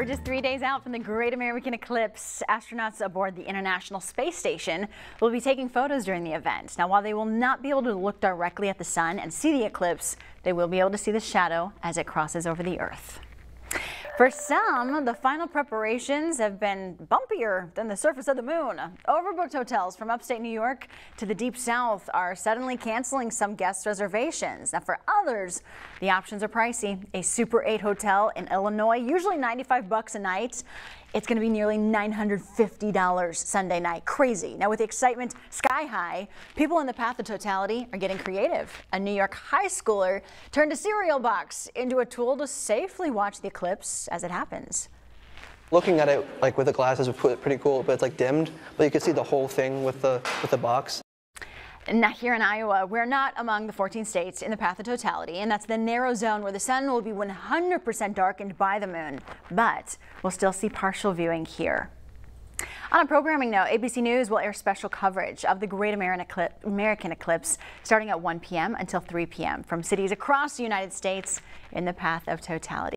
We're just three days out from the Great American Eclipse. Astronauts aboard the International Space Station will be taking photos during the event. Now, while they will not be able to look directly at the sun and see the eclipse, they will be able to see the shadow as it crosses over the Earth. For some, the final preparations have been bumpier than the surface of the moon. Overbooked hotels from upstate New York to the deep south are suddenly canceling some guest reservations. Now for others, the options are pricey. A Super 8 hotel in Illinois, usually 95 bucks a night. It's going to be nearly $950 Sunday night. Crazy. Now, with the excitement sky high, people in the path of totality are getting creative. A New York high schooler turned a cereal box into a tool to safely watch the eclipse as it happens. Looking at it like with the glasses was pretty cool, but it's like dimmed, but you can see the whole thing with the with the box. Now here in Iowa, we're not among the 14 states in the path of totality, and that's the narrow zone where the sun will be 100% darkened by the moon, but we'll still see partial viewing here. On a programming note, ABC News will air special coverage of the Great American Eclipse starting at 1 p.m. until 3 p.m. from cities across the United States in the path of totality.